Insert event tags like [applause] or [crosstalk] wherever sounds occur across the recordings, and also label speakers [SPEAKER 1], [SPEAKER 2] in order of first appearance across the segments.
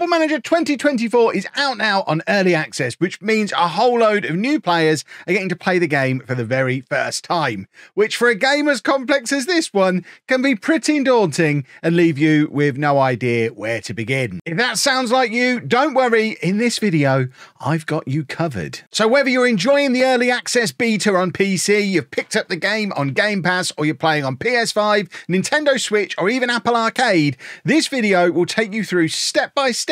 [SPEAKER 1] Football Manager 2024 is out now on early access, which means a whole load of new players are getting to play the game for the very first time, which for a game as complex as this one can be pretty daunting and leave you with no idea where to begin. If that sounds like you, don't worry, in this video, I've got you covered. So whether you're enjoying the early access beta on PC, you've picked up the game on Game Pass, or you're playing on PS5, Nintendo Switch, or even Apple Arcade, this video will take you through step by step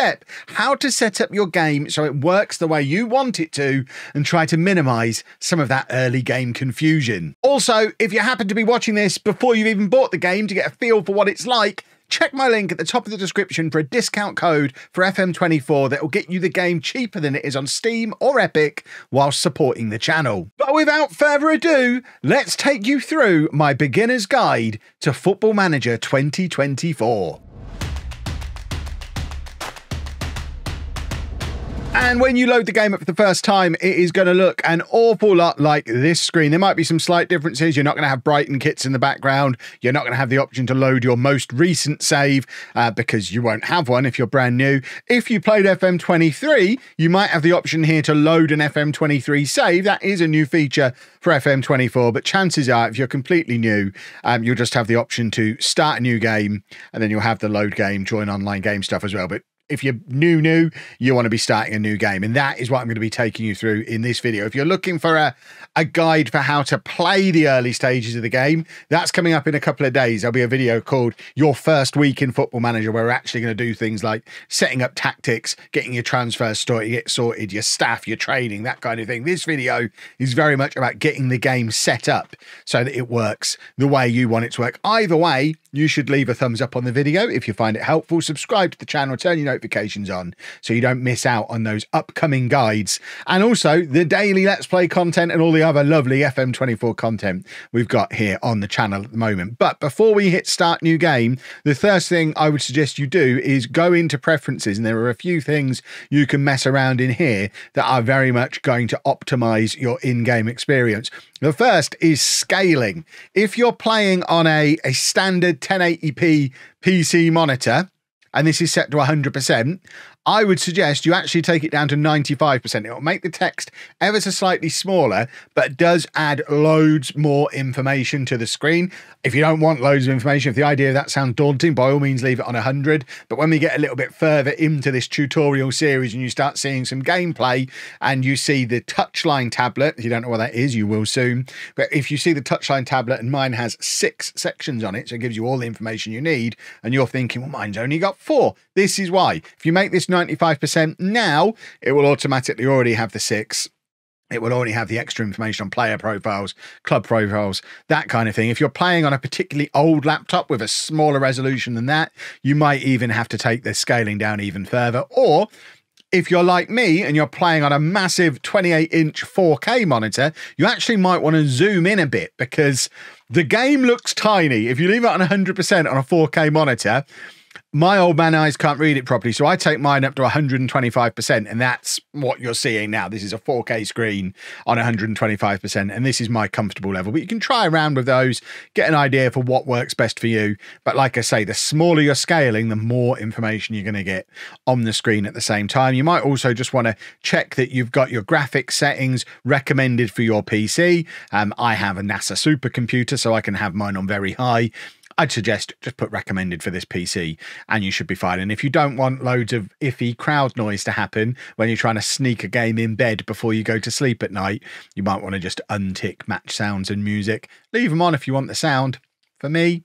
[SPEAKER 1] how to set up your game so it works the way you want it to and try to minimize some of that early game confusion. Also, if you happen to be watching this before you've even bought the game to get a feel for what it's like, check my link at the top of the description for a discount code for FM24 that will get you the game cheaper than it is on Steam or Epic whilst supporting the channel. But without further ado, let's take you through my beginner's guide to Football Manager 2024. And when you load the game up for the first time, it is going to look an awful lot like this screen. There might be some slight differences. You're not going to have Brighton kits in the background. You're not going to have the option to load your most recent save uh, because you won't have one if you're brand new. If you played FM23, you might have the option here to load an FM23 save. That is a new feature for FM24, but chances are, if you're completely new, um, you'll just have the option to start a new game and then you'll have the load game, join online game stuff as well. But if you're new, new, you want to be starting a new game. And that is what I'm going to be taking you through in this video. If you're looking for a, a guide for how to play the early stages of the game, that's coming up in a couple of days. There'll be a video called Your First Week in Football Manager, where we're actually going to do things like setting up tactics, getting your transfers sorted, sorted, your staff, your training, that kind of thing. This video is very much about getting the game set up so that it works the way you want it to work. Either way, you should leave a thumbs up on the video if you find it helpful. Subscribe to the channel, turn your notifications on so you don't miss out on those upcoming guides and also the daily Let's Play content and all the other lovely FM24 content we've got here on the channel at the moment. But before we hit start new game, the first thing I would suggest you do is go into preferences and there are a few things you can mess around in here that are very much going to optimize your in-game experience. The first is scaling. If you're playing on a, a standard 1080p PC monitor, and this is set to 100%, I would suggest you actually take it down to 95%. It'll make the text ever so slightly smaller, but does add loads more information to the screen. If you don't want loads of information, if the idea of that sounds daunting, by all means leave it on 100. But when we get a little bit further into this tutorial series and you start seeing some gameplay and you see the touchline tablet, if you don't know what that is, you will soon. But if you see the touchline tablet and mine has six sections on it, so it gives you all the information you need, and you're thinking, well, mine's only got four. This is why. If you make this 95% now, it will automatically already have the six it will already have the extra information on player profiles, club profiles, that kind of thing. If you're playing on a particularly old laptop with a smaller resolution than that, you might even have to take the scaling down even further. Or if you're like me and you're playing on a massive 28 inch 4K monitor, you actually might want to zoom in a bit because the game looks tiny. If you leave it on 100% on a 4K monitor, my old man eyes can't read it properly, so I take mine up to 125%, and that's what you're seeing now. This is a 4K screen on 125%, and this is my comfortable level. But you can try around with those, get an idea for what works best for you. But like I say, the smaller you're scaling, the more information you're going to get on the screen at the same time. You might also just want to check that you've got your graphics settings recommended for your PC. Um, I have a NASA supercomputer, so I can have mine on very high. I'd suggest just put recommended for this PC and you should be fine. And if you don't want loads of iffy crowd noise to happen when you're trying to sneak a game in bed before you go to sleep at night, you might want to just untick match sounds and music. Leave them on if you want the sound. For me,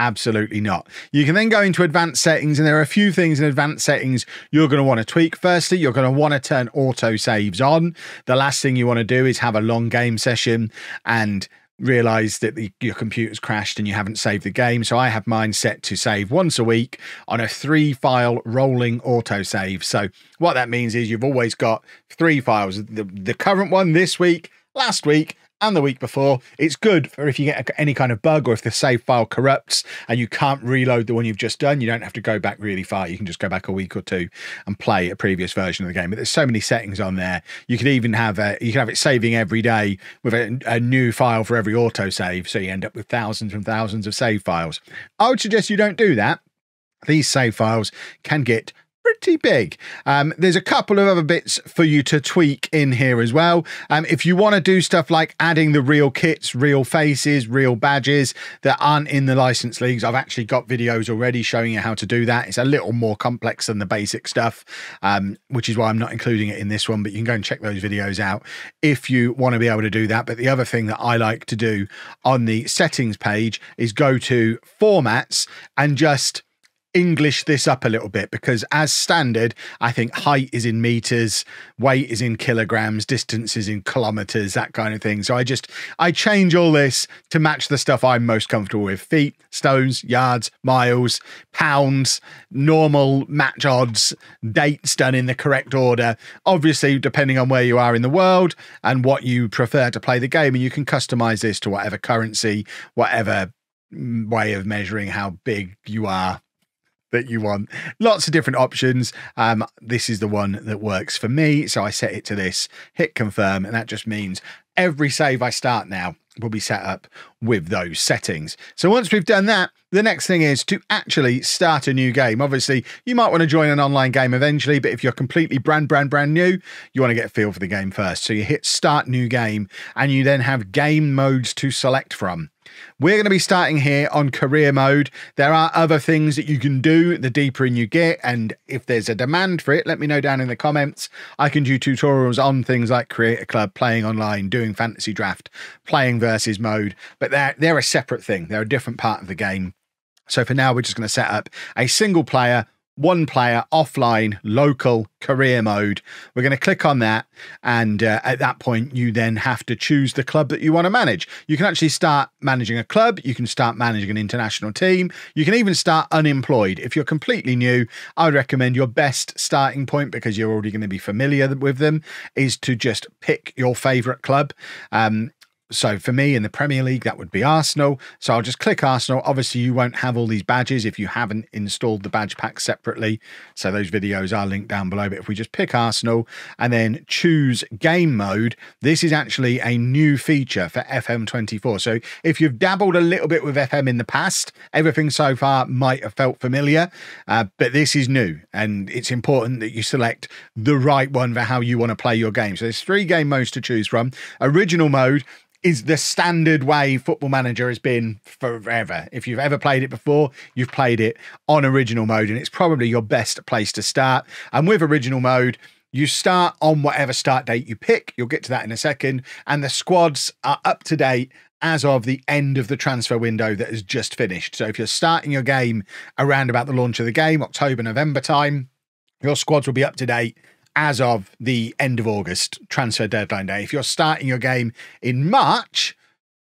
[SPEAKER 1] Absolutely not. You can then go into advanced settings, and there are a few things in advanced settings you're going to want to tweak. Firstly, you're going to want to turn auto saves on. The last thing you want to do is have a long game session and realize that the, your computer's crashed and you haven't saved the game. So I have mine set to save once a week on a three file rolling autosave. So what that means is you've always got three files the, the current one this week, last week, and the week before. It's good for if you get any kind of bug or if the save file corrupts and you can't reload the one you've just done, you don't have to go back really far. You can just go back a week or two and play a previous version of the game. But there's so many settings on there. You could even have a, you can have it saving every day with a, a new file for every autosave. So you end up with thousands and thousands of save files. I would suggest you don't do that. These save files can get pretty big. Um, there's a couple of other bits for you to tweak in here as well. Um, if you want to do stuff like adding the real kits, real faces, real badges that aren't in the license leagues, I've actually got videos already showing you how to do that. It's a little more complex than the basic stuff, um, which is why I'm not including it in this one, but you can go and check those videos out if you want to be able to do that. But the other thing that I like to do on the settings page is go to formats and just English this up a little bit because, as standard, I think height is in meters, weight is in kilograms, distance is in kilometers, that kind of thing. So I just I change all this to match the stuff I'm most comfortable with: feet, stones, yards, miles, pounds, normal match odds, dates done in the correct order. Obviously, depending on where you are in the world and what you prefer to play the game, and you can customize this to whatever currency, whatever way of measuring how big you are that you want. Lots of different options. Um, this is the one that works for me. So I set it to this, hit confirm, and that just means every save I start now will be set up with those settings. So once we've done that, the next thing is to actually start a new game. Obviously, you might want to join an online game eventually, but if you're completely brand, brand, brand new, you want to get a feel for the game first. So you hit start new game and you then have game modes to select from. We're going to be starting here on career mode. There are other things that you can do the deeper in you get. And if there's a demand for it, let me know down in the comments. I can do tutorials on things like create a club, playing online, doing fantasy draft, playing versus mode. But they're, they're a separate thing. They're a different part of the game. So for now, we're just going to set up a single player one player offline local career mode. We're going to click on that and uh, at that point you then have to choose the club that you want to manage. You can actually start managing a club you can start managing an international team you can even start unemployed. If you're completely new i would recommend your best starting point because you're already going to be familiar with them is to just pick your favorite club. Um, so for me in the Premier League, that would be Arsenal. So I'll just click Arsenal. Obviously, you won't have all these badges if you haven't installed the badge pack separately. So those videos are linked down below. But if we just pick Arsenal and then choose game mode, this is actually a new feature for FM24. So if you've dabbled a little bit with FM in the past, everything so far might have felt familiar, uh, but this is new. And it's important that you select the right one for how you want to play your game. So there's three game modes to choose from. Original mode is the standard way Football Manager has been forever. If you've ever played it before, you've played it on original mode, and it's probably your best place to start. And with original mode, you start on whatever start date you pick. You'll get to that in a second. And the squads are up to date as of the end of the transfer window that has just finished. So if you're starting your game around about the launch of the game, October, November time, your squads will be up to date as of the end of August, transfer deadline day. If you're starting your game in March,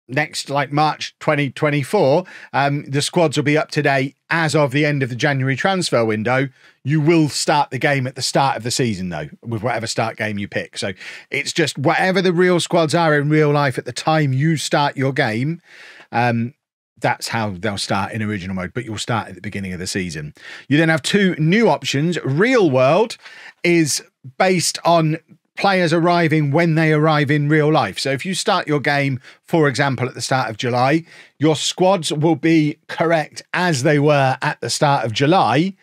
[SPEAKER 1] next like March 2024, um, the squads will be up to date as of the end of the January transfer window. You will start the game at the start of the season, though, with whatever start game you pick. So it's just whatever the real squads are in real life at the time you start your game. Um, that's how they'll start in original mode, but you'll start at the beginning of the season. You then have two new options. Real world is based on players arriving when they arrive in real life. So if you start your game, for example, at the start of July, your squads will be correct as they were at the start of July,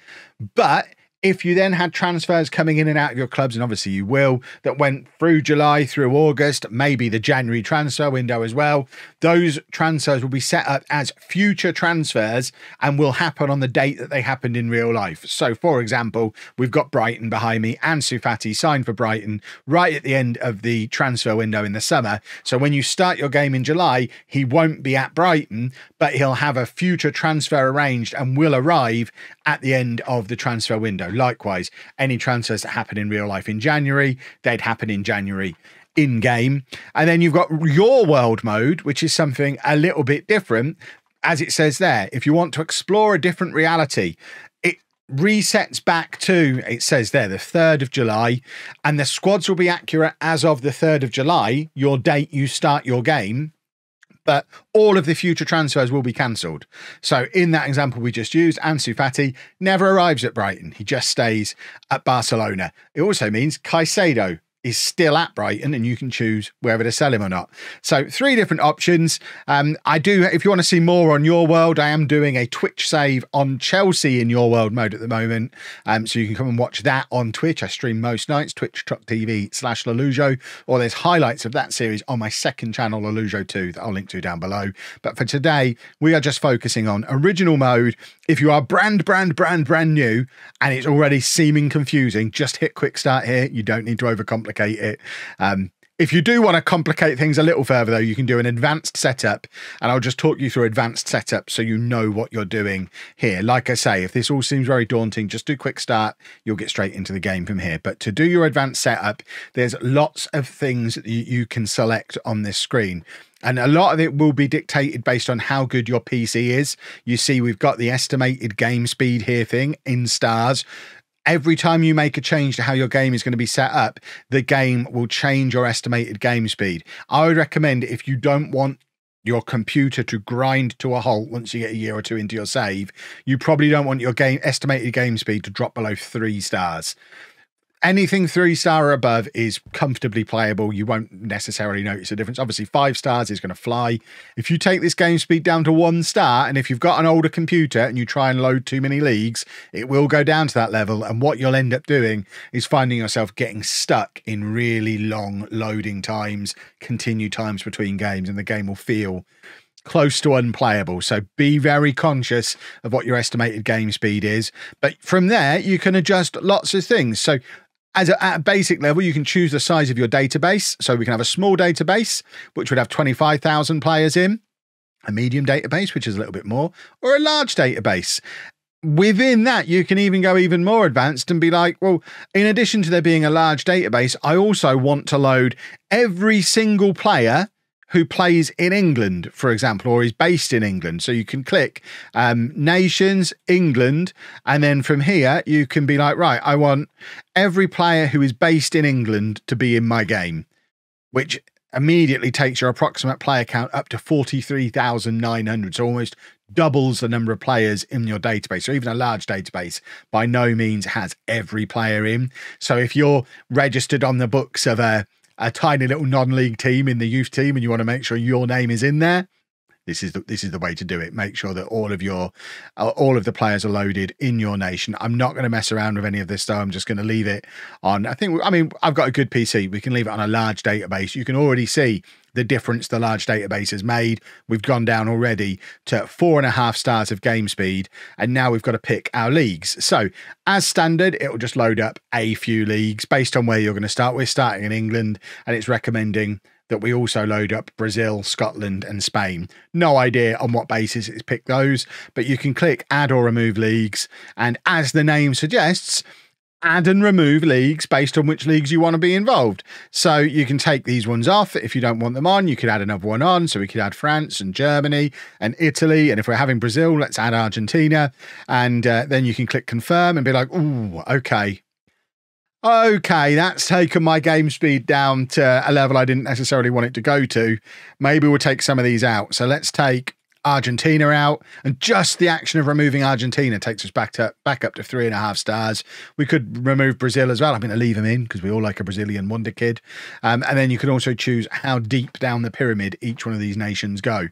[SPEAKER 1] but if you then had transfers coming in and out of your clubs, and obviously you will, that went through July, through August, maybe the January transfer window as well, those transfers will be set up as future transfers and will happen on the date that they happened in real life. So, for example, we've got Brighton behind me and Sufati signed for Brighton right at the end of the transfer window in the summer. So, when you start your game in July, he won't be at Brighton, but he'll have a future transfer arranged and will arrive at the end of the transfer window. Likewise, any transfers that happen in real life in January, they'd happen in January in game. And then you've got your world mode, which is something a little bit different. As it says there, if you want to explore a different reality, it resets back to, it says there, the 3rd of July, and the squads will be accurate as of the 3rd of July, your date you start your game but all of the future transfers will be cancelled. So, in that example we just used, Ansu Fati never arrives at Brighton. He just stays at Barcelona. It also means Caicedo is still at Brighton and you can choose whether to sell him or not. So, three different options. Um, I do, if you want to see more on your world, I am doing a Twitch save on Chelsea in your world mode at the moment. Um, so, you can come and watch that on Twitch. I stream most nights, twitch.tv slash Lollujo, or there's highlights of that series on my second channel, Lollujo 2, that I'll link to down below. But for today, we are just focusing on original mode. If you are brand, brand, brand, brand new and it's already seeming confusing, just hit quick start here. You don't need to overcomplicate complicate it. Um, if you do want to complicate things a little further, though, you can do an advanced setup, and I'll just talk you through advanced setup so you know what you're doing here. Like I say, if this all seems very daunting, just do quick start. You'll get straight into the game from here. But to do your advanced setup, there's lots of things that you can select on this screen. And a lot of it will be dictated based on how good your PC is. You see, we've got the estimated game speed here thing in stars every time you make a change to how your game is going to be set up, the game will change your estimated game speed. I would recommend if you don't want your computer to grind to a halt once you get a year or two into your save, you probably don't want your game estimated game speed to drop below three stars anything three star or above is comfortably playable. You won't necessarily notice a difference. Obviously, five stars is going to fly. If you take this game speed down to one star, and if you've got an older computer and you try and load too many leagues, it will go down to that level. And what you'll end up doing is finding yourself getting stuck in really long loading times, continue times between games, and the game will feel close to unplayable. So be very conscious of what your estimated game speed is. But from there, you can adjust lots of things. So as a, at a basic level, you can choose the size of your database. So we can have a small database, which would have 25,000 players in, a medium database, which is a little bit more, or a large database. Within that, you can even go even more advanced and be like, well, in addition to there being a large database, I also want to load every single player who plays in England, for example, or is based in England. So you can click um, Nations, England, and then from here you can be like, right, I want every player who is based in England to be in my game, which immediately takes your approximate player count up to 43,900. So almost doubles the number of players in your database. So even a large database by no means has every player in. So if you're registered on the books of a a tiny little non-league team in the youth team and you want to make sure your name is in there this is the this is the way to do it make sure that all of your uh, all of the players are loaded in your nation i'm not going to mess around with any of this stuff i'm just going to leave it on i think i mean i've got a good pc we can leave it on a large database you can already see the difference the large database has made. We've gone down already to four and a half stars of game speed, and now we've got to pick our leagues. So, as standard, it will just load up a few leagues based on where you're going to start. We're starting in England, and it's recommending that we also load up Brazil, Scotland, and Spain. No idea on what basis it's picked those, but you can click add or remove leagues. And as the name suggests, add and remove leagues based on which leagues you want to be involved. So you can take these ones off if you don't want them on. You could add another one on. So we could add France and Germany and Italy. And if we're having Brazil, let's add Argentina. And uh, then you can click confirm and be like, oh, okay. Okay, that's taken my game speed down to a level I didn't necessarily want it to go to. Maybe we'll take some of these out. So let's take Argentina out, and just the action of removing Argentina takes us back to back up to three and a half stars. We could remove Brazil as well. I'm going to leave them in because we all like a Brazilian wonder kid. Um, and then you can also choose how deep down the pyramid each one of these nations go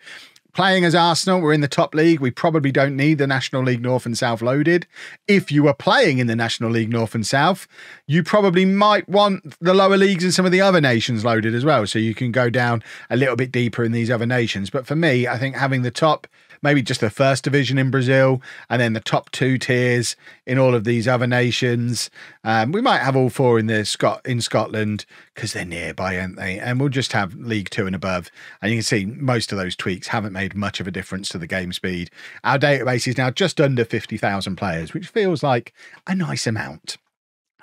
[SPEAKER 1] playing as Arsenal, we're in the top league. We probably don't need the National League North and South loaded. If you were playing in the National League North and South, you probably might want the lower leagues and some of the other nations loaded as well. So you can go down a little bit deeper in these other nations. But for me, I think having the top maybe just the first division in Brazil, and then the top two tiers in all of these other nations. Um, we might have all four in the Scot in Scotland because they're nearby, aren't they? And we'll just have League Two and above. And you can see most of those tweaks haven't made much of a difference to the game speed. Our database is now just under fifty thousand players, which feels like a nice amount.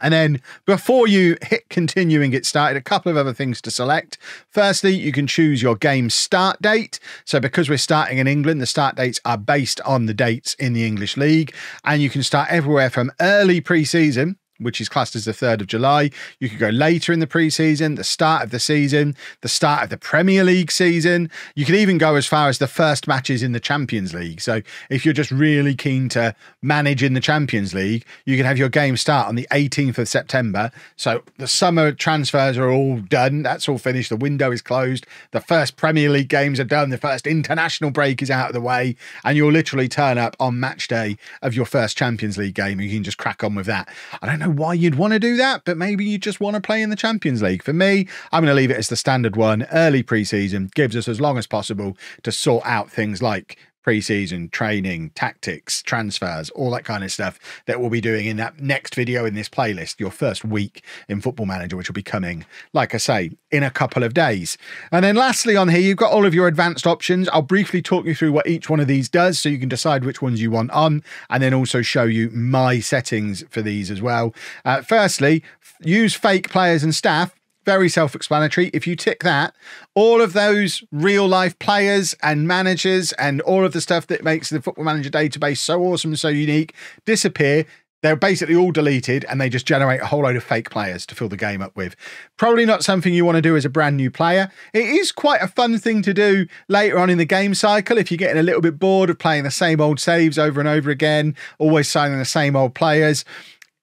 [SPEAKER 1] And then before you hit continue and get started, a couple of other things to select. Firstly, you can choose your game start date. So because we're starting in England, the start dates are based on the dates in the English League. And you can start everywhere from early pre-season which is classed as the 3rd of July. You could go later in the preseason, the start of the season, the start of the Premier League season. You could even go as far as the first matches in the Champions League. So if you're just really keen to manage in the Champions League, you can have your game start on the 18th of September. So the summer transfers are all done. That's all finished. The window is closed. The first Premier League games are done. The first international break is out of the way. And you'll literally turn up on match day of your first Champions League game. And you can just crack on with that. I don't know know why you'd want to do that, but maybe you just want to play in the Champions League. For me, I'm going to leave it as the standard one. Early preseason gives us as long as possible to sort out things like preseason training, tactics, transfers, all that kind of stuff that we'll be doing in that next video in this playlist, your first week in Football Manager, which will be coming, like I say, in a couple of days. And then lastly on here, you've got all of your advanced options. I'll briefly talk you through what each one of these does so you can decide which ones you want on, and then also show you my settings for these as well. Uh, firstly, use fake players and staff very self explanatory. If you tick that, all of those real life players and managers and all of the stuff that makes the Football Manager database so awesome and so unique disappear. They're basically all deleted and they just generate a whole load of fake players to fill the game up with. Probably not something you want to do as a brand new player. It is quite a fun thing to do later on in the game cycle if you're getting a little bit bored of playing the same old saves over and over again, always signing the same old players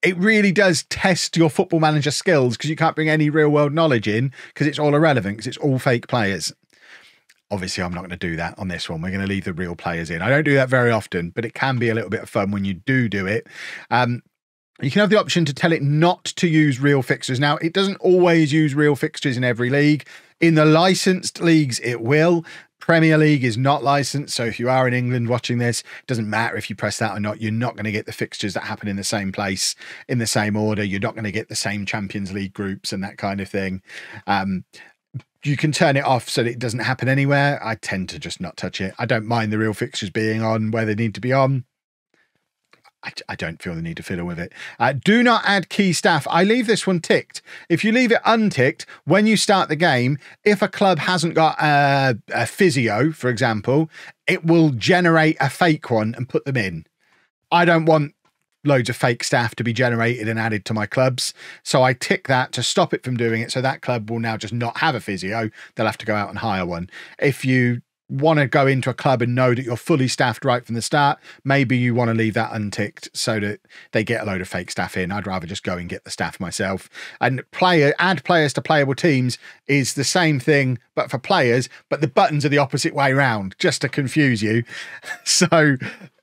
[SPEAKER 1] it really does test your football manager skills because you can't bring any real world knowledge in because it's all irrelevant because it's all fake players. Obviously, I'm not going to do that on this one. We're going to leave the real players in. I don't do that very often, but it can be a little bit of fun when you do do it. Um, you can have the option to tell it not to use real fixtures. Now, it doesn't always use real fixtures in every league. In the licensed leagues, it will. Premier League is not licensed. So if you are in England watching this, it doesn't matter if you press that or not. You're not going to get the fixtures that happen in the same place, in the same order. You're not going to get the same Champions League groups and that kind of thing. Um, you can turn it off so that it doesn't happen anywhere. I tend to just not touch it. I don't mind the real fixtures being on where they need to be on. I, I, don't feel the need to fiddle with it. Uh, do not add key staff. I leave this one ticked. If you leave it unticked, when you start the game, if a club hasn't got a, a physio, for example, it will generate a fake one and put them in. I don't want loads of fake staff to be generated and added to my clubs. So I tick that to stop it from doing it. So that club will now just not have a physio. They'll have to go out and hire one. If you want to go into a club and know that you're fully staffed right from the start, maybe you want to leave that unticked so that they get a load of fake staff in. I'd rather just go and get the staff myself. And player add players to playable teams is the same thing, but for players, but the buttons are the opposite way around, just to confuse you. [laughs] So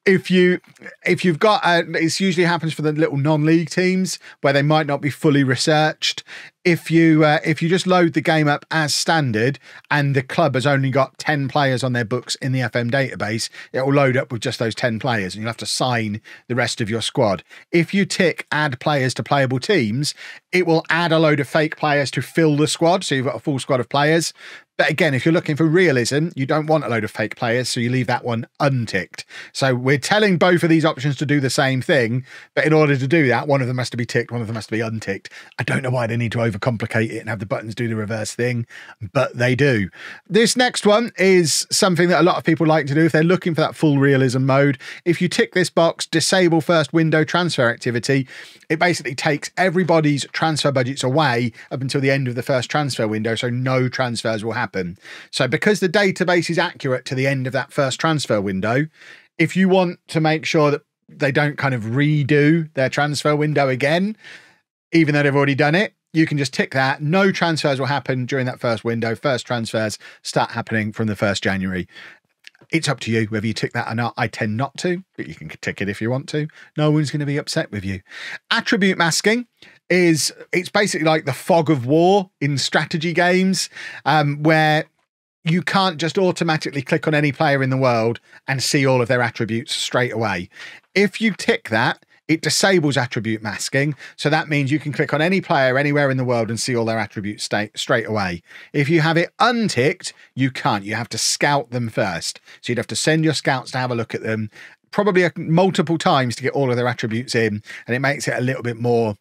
[SPEAKER 1] if you if you've got a, it usually happens for the little non-league teams where they might not be fully researched. If you uh, if you just load the game up as standard and the club has only got 10 players on their books in the fm database it will load up with just those 10 players and you'll have to sign the rest of your squad. If you tick add players to playable teams it will add a load of fake players to fill the squad. So you've got a full squad of players but again, if you're looking for realism, you don't want a load of fake players, so you leave that one unticked. So we're telling both of these options to do the same thing, but in order to do that, one of them has to be ticked, one of them has to be unticked. I don't know why they need to overcomplicate it and have the buttons do the reverse thing, but they do. This next one is something that a lot of people like to do if they're looking for that full realism mode. If you tick this box, disable first window transfer activity, it basically takes everybody's transfer budgets away up until the end of the first transfer window, so no transfers will happen happen. So because the database is accurate to the end of that first transfer window, if you want to make sure that they don't kind of redo their transfer window again, even though they've already done it, you can just tick that. No transfers will happen during that first window. First transfers start happening from the 1st January. It's up to you whether you tick that or not. I tend not to, but you can tick it if you want to. No one's going to be upset with you. Attribute masking is it's basically like the fog of war in strategy games, um, where you can't just automatically click on any player in the world and see all of their attributes straight away. If you tick that, it disables attribute masking. So that means you can click on any player anywhere in the world and see all their attributes sta- straight away. If you have it unticked, you can't. You have to scout them first. So you'd have to send your scouts to have a look at them, probably multiple times to get all of their attributes in. And it makes it a little bit more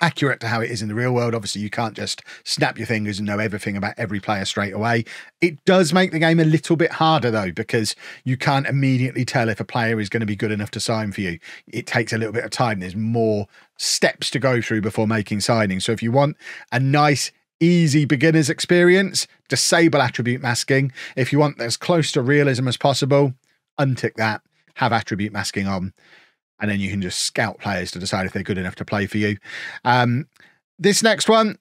[SPEAKER 1] accurate to how it is in the real world. Obviously, you can't just snap your fingers and know everything about every player straight away. It does make the game a little bit harder though, because you can't immediately tell if a player is going to be good enough to sign for you. It takes a little bit of time. There's more steps to go through before making signings. So if you want a nice, easy beginner's experience, disable attribute masking. If you want as close to realism as possible, untick that, have attribute masking on, and then you can just scout players to decide if they're good enough to play for you. Um, this next one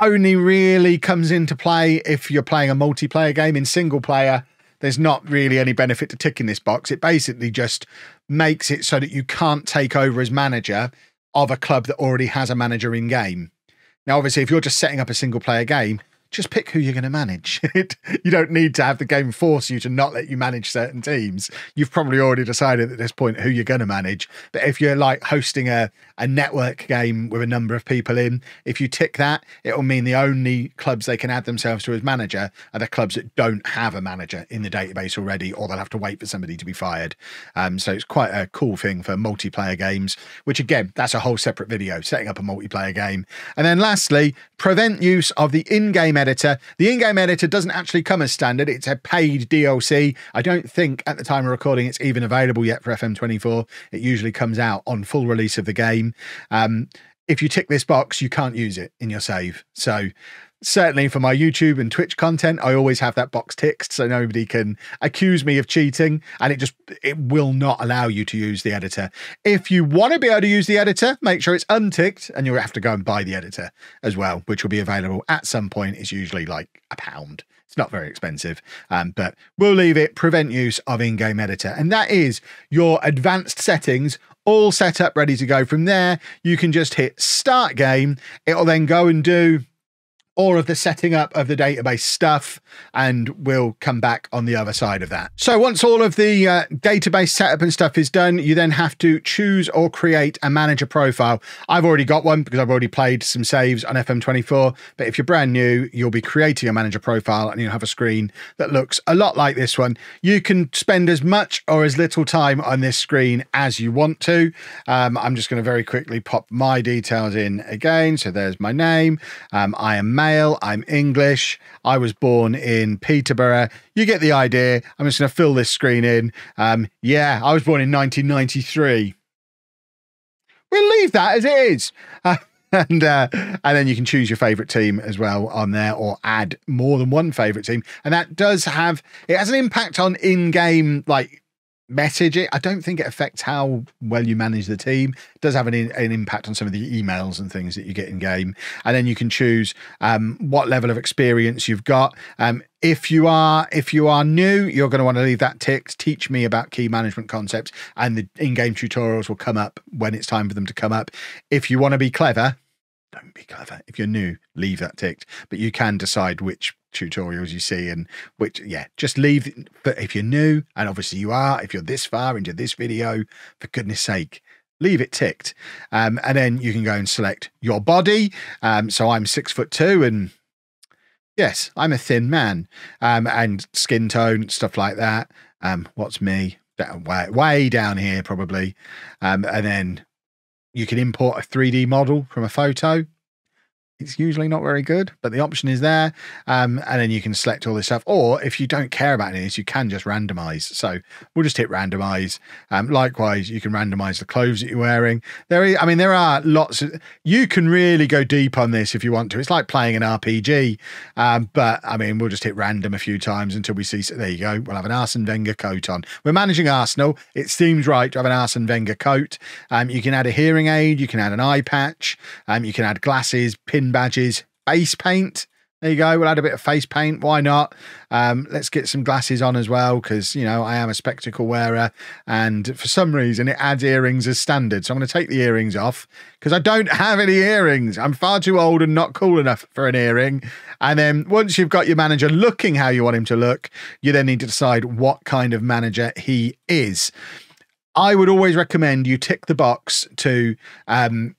[SPEAKER 1] only really comes into play if you're playing a multiplayer game in single player. There's not really any benefit to ticking this box. It basically just makes it so that you can't take over as manager of a club that already has a manager in game. Now, obviously, if you're just setting up a single player game, just pick who you're going to manage. [laughs] you don't need to have the game force you to not let you manage certain teams. You've probably already decided at this point who you're going to manage. But if you're like hosting a, a network game with a number of people in, if you tick that, it will mean the only clubs they can add themselves to as manager are the clubs that don't have a manager in the database already, or they'll have to wait for somebody to be fired. Um, so it's quite a cool thing for multiplayer games, which again, that's a whole separate video, setting up a multiplayer game. And then lastly, prevent use of the in game editor. The in game editor doesn't actually come as standard, it's a paid DLC. I don't think at the time of recording it's even available yet for FM24. It usually comes out on full release of the game. Um, if you tick this box, you can't use it in your save. So certainly for my YouTube and Twitch content, I always have that box ticked so nobody can accuse me of cheating and it just it will not allow you to use the editor. If you want to be able to use the editor, make sure it's unticked and you'll have to go and buy the editor as well, which will be available at some point. It's usually like a pound. It's not very expensive, um, but we'll leave it prevent use of in-game editor. And that is your advanced settings all set up, ready to go. From there, you can just hit start game. It'll then go and do all of the setting up of the database stuff, and we'll come back on the other side of that. So once all of the uh, database setup and stuff is done, you then have to choose or create a manager profile. I've already got one because I've already played some saves on FM24, but if you're brand new, you'll be creating a manager profile and you'll have a screen that looks a lot like this one. You can spend as much or as little time on this screen as you want to. Um, I'm just going to very quickly pop my details in again. So there's my name. Um, I am male, I'm English, I was born in Peterborough. You get the idea. I'm just going to fill this screen in. Um, yeah, I was born in 1993. We'll leave that as it is. Uh, [laughs] and uh, and then you can choose your favorite team as well on there or add more than one favorite team and that does have it has an impact on in-game like message it. I don't think it affects how well you manage the team. It does have an, an impact on some of the emails and things that you get in game. And then you can choose um, what level of experience you've got. Um, if you are if you are new, you're going to want to leave that ticked. Teach me about key management concepts, and the in-game tutorials will come up when it's time for them to come up. If you want to be clever, don't be clever. If you're new, leave that ticked. But you can decide which tutorials you see and which yeah just leave but if you're new and obviously you are if you're this far into this video for goodness sake leave it ticked. Um, and then you can go and select your body. Um, so i'm six foot two and yes i'm a thin man. Um, and skin tone stuff like that. Um, what's me? Way, way down here probably. Um, and then you can import a 3d model from a photo it's usually not very good, but the option is there. Um, and then you can select all this stuff. Or if you don't care about any of this, you can just randomize. So we'll just hit randomize. Um, likewise, you can randomize the clothes that you're wearing. There, is, I mean, there are lots of, you can really go deep on this if you want to. It's like playing an RPG. Um, but I mean, we'll just hit random a few times until we see, there you go. We'll have an Arsene Wenger coat on. We're managing Arsenal. It seems right to have an Arsene Wenger coat. Um, you can add a hearing aid. You can add an eye patch. Um, you can add glasses, pin badges, face paint. There you go. We'll add a bit of face paint. Why not? Um, let's get some glasses on as well because, you know, I am a spectacle wearer. And for some reason, it adds earrings as standard. So I'm going to take the earrings off because I don't [laughs] have any earrings. I'm far too old and not cool enough for an earring. And then once you've got your manager looking how you want him to look, you then need to decide what kind of manager he is. I would always recommend you tick the box to um,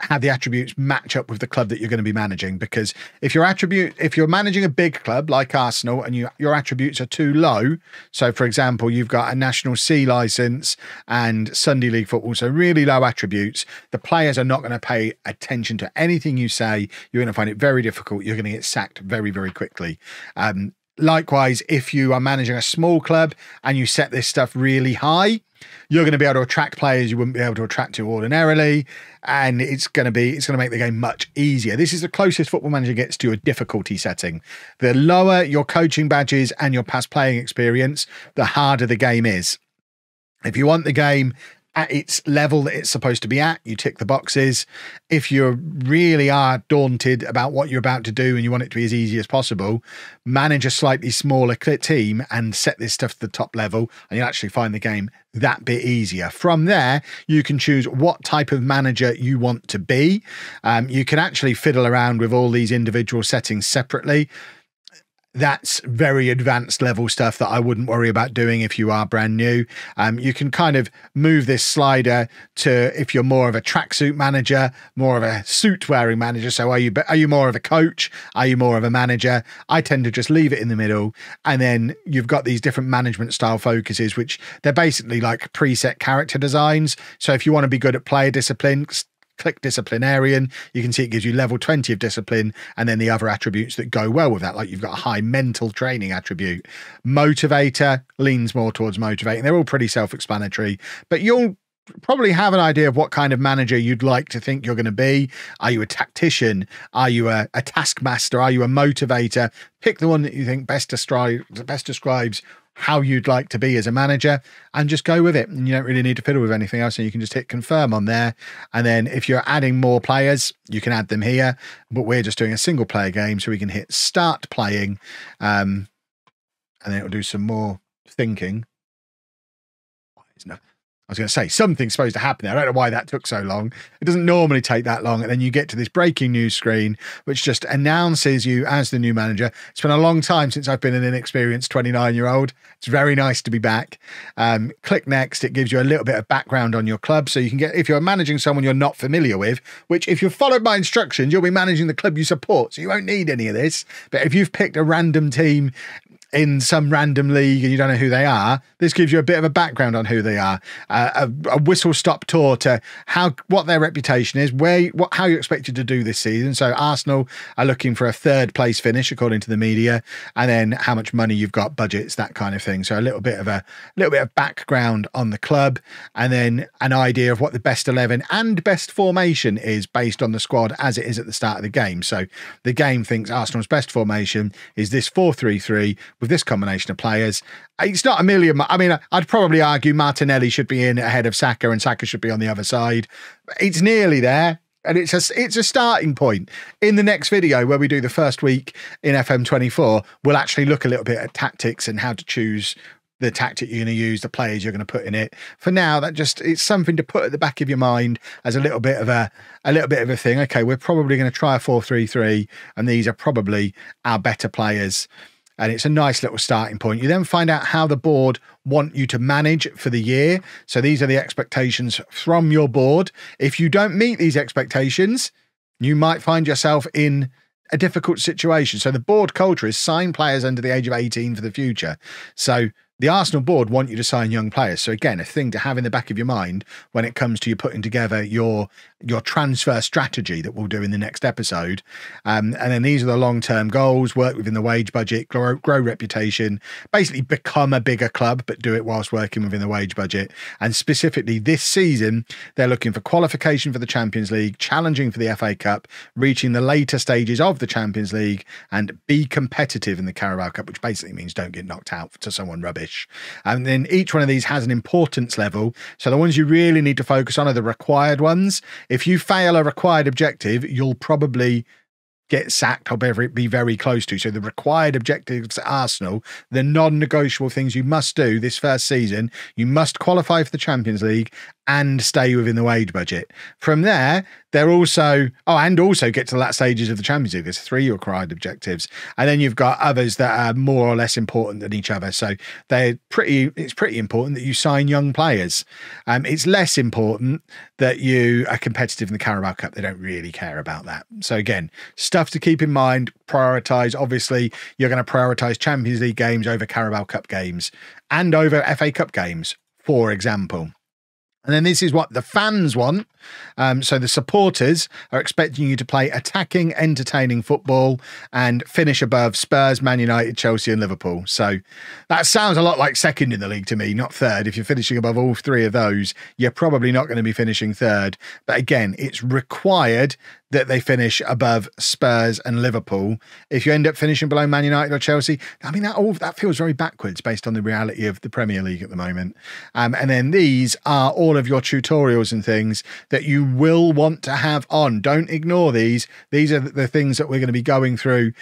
[SPEAKER 1] have the attributes match up with the club that you're going to be managing because if your attribute if you're managing a big club like Arsenal and you, your attributes are too low so for example you've got a national C license and Sunday league football so really low attributes the players are not going to pay attention to anything you say. You're going to find it very difficult. You're going to get sacked very very quickly. Um, likewise if you are managing a small club and you set this stuff really high you're going to be able to attract players you wouldn't be able to attract to ordinarily, and it's going to be it's going to make the game much easier. This is the closest Football Manager gets to a difficulty setting. The lower your coaching badges and your past playing experience, the harder the game is. If you want the game at its level that it's supposed to be at. You tick the boxes. If you really are daunted about what you're about to do and you want it to be as easy as possible, manage a slightly smaller team and set this stuff to the top level, and you'll actually find the game that bit easier. From there, you can choose what type of manager you want to be. Um, you can actually fiddle around with all these individual settings separately that's very advanced level stuff that I wouldn't worry about doing if you are brand new. Um, you can kind of move this slider to if you're more of a tracksuit manager, more of a suit wearing manager. So are you are you more of a coach? Are you more of a manager? I tend to just leave it in the middle, and then you've got these different management style focuses, which they're basically like preset character designs. So if you want to be good at player discipline, click disciplinarian, you can see it gives you level 20 of discipline and then the other attributes that go well with that. Like you've got a high mental training attribute. Motivator leans more towards motivating. They're all pretty self explanatory, but you'll probably have an idea of what kind of manager you'd like to think you're going to be. Are you a tactician? Are you a, a taskmaster? Are you a motivator? Pick the one that you think best, describe, best describes how you'd like to be as a manager and just go with it. And you don't really need to fiddle with anything else. And you can just hit confirm on there. And then if you're adding more players, you can add them here. But we're just doing a single player game. So we can hit start playing. Um, and then it'll do some more thinking. I was going to say something's supposed to happen there. I don't know why that took so long. It doesn't normally take that long. And then you get to this breaking news screen, which just announces you as the new manager. It's been a long time since I've been an inexperienced 29 year old. It's very nice to be back. Um, click next. It gives you a little bit of background on your club. So you can get, if you're managing someone you're not familiar with, which if you've followed my instructions, you'll be managing the club you support. So you won't need any of this. But if you've picked a random team in some random league and you don't know who they are, this gives you a bit of a background on who they are, uh, a, a, whistle stop tour to how what their reputation is, where what how you're expected to do this season. So Arsenal are looking for a third place finish according to the media, and then how much money you've got, budgets, that kind of thing. So a little bit of a little bit of background on the club, and then an idea of what the best eleven and best formation is based on the squad as it is at the start of the game. So the game thinks Arsenal's best formation is this four three three with this combination of players. It's not a million. I mean, I'd probably argue Martinelli should be in ahead of Saka and Saka should be on the other side. It's nearly there. And it's a it's a starting point. In the next video, where we do the first week in FM24, we'll actually look a little bit at tactics and how to choose the tactic you're going to use, the players you're going to put in it. For now, that just it's something to put at the back of your mind as a little bit of a a little bit of a thing. Okay, we're probably going to try a four three three, and these are probably our better players and it's a nice little starting point. You then find out how the board want you to manage for the year. So these are the expectations from your board. If you don't meet these expectations, you might find yourself in a difficult situation. So the board culture is sign players under the age of 18 for the future. So the Arsenal board want you to sign young players. So again, a thing to have in the back of your mind when it comes to you putting together your your transfer strategy that we'll do in the next episode. Um, and then these are the long term goals: work within the wage budget, grow, grow reputation, basically become a bigger club, but do it whilst working within the wage budget. And specifically this season, they're looking for qualification for the Champions League, challenging for the FA Cup, reaching the later stages of the Champions League, and be competitive in the Carabao Cup, which basically means don't get knocked out to someone rubbish. And then each one of these has an importance level. So the ones you really need to focus on are the required ones. If you fail a required objective, you'll probably get sacked or be very close to. So the required objectives at Arsenal, the non-negotiable things you must do this first season, you must qualify for the Champions League and stay within the wage budget. From there, they're also oh, and also get to the last stages of the Champions League. There's three required objectives, and then you've got others that are more or less important than each other. So they're pretty. It's pretty important that you sign young players. Um, it's less important that you are competitive in the Carabao Cup. They don't really care about that. So again, stuff to keep in mind. Prioritize. Obviously, you're going to prioritize Champions League games over Carabao Cup games and over FA Cup games, for example. And then this is what the fans want. Um, so the supporters are expecting you to play attacking, entertaining football and finish above Spurs, Man United, Chelsea, and Liverpool. So that sounds a lot like second in the league to me, not third. If you're finishing above all three of those, you're probably not going to be finishing third. But again, it's required that they finish above Spurs and Liverpool. If you end up finishing below Man United or Chelsea, I mean that all that feels very backwards based on the reality of the Premier League at the moment. Um, and then these are all of your tutorials and things that you will want to have on. Don't ignore these. These are the things that we're going to be going through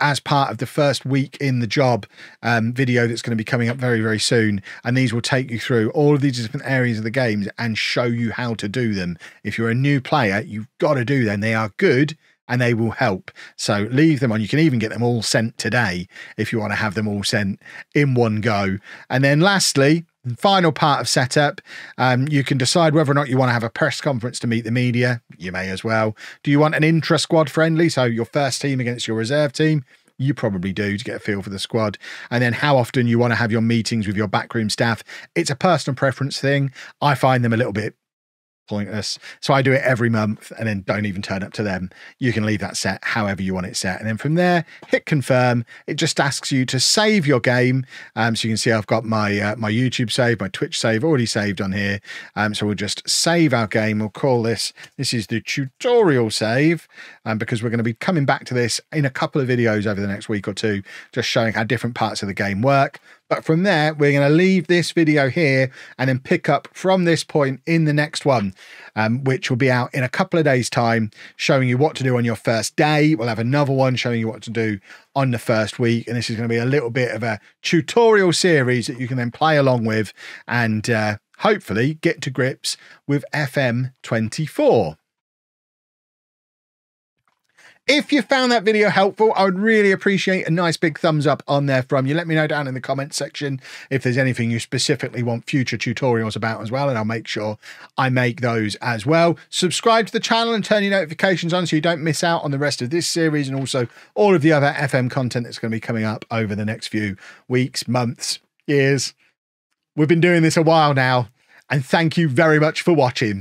[SPEAKER 1] as part of the first week in the job um, video that's going to be coming up very, very soon. And these will take you through all of these different areas of the games and show you how to do them. If you're a new player, you've got to do them. They are good and they will help. So leave them on. You can even get them all sent today if you want to have them all sent in one go. And then lastly, Final part of setup, um, you can decide whether or not you want to have a press conference to meet the media. You may as well. Do you want an intra squad friendly? So your first team against your reserve team? You probably do to get a feel for the squad. And then how often you want to have your meetings with your backroom staff. It's a personal preference thing. I find them a little bit pointless. So I do it every month and then don't even turn up to them. You can leave that set however you want it set. And then from there, hit confirm. It just asks you to save your game. Um, so you can see I've got my uh, my YouTube save, my Twitch save already saved on here. Um, so we'll just save our game. We'll call this, this is the tutorial save um, because we're going to be coming back to this in a couple of videos over the next week or two, just showing how different parts of the game work. But from there, we're going to leave this video here and then pick up from this point in the next one, um, which will be out in a couple of days' time, showing you what to do on your first day. We'll have another one showing you what to do on the first week. And this is going to be a little bit of a tutorial series that you can then play along with and uh, hopefully get to grips with FM24. If you found that video helpful, I would really appreciate a nice big thumbs up on there from you. Let me know down in the comments section if there's anything you specifically want future tutorials about as well, and I'll make sure I make those as well. Subscribe to the channel and turn your notifications on so you don't miss out on the rest of this series and also all of the other FM content that's going to be coming up over the next few weeks, months, years. We've been doing this a while now, and thank you very much for watching.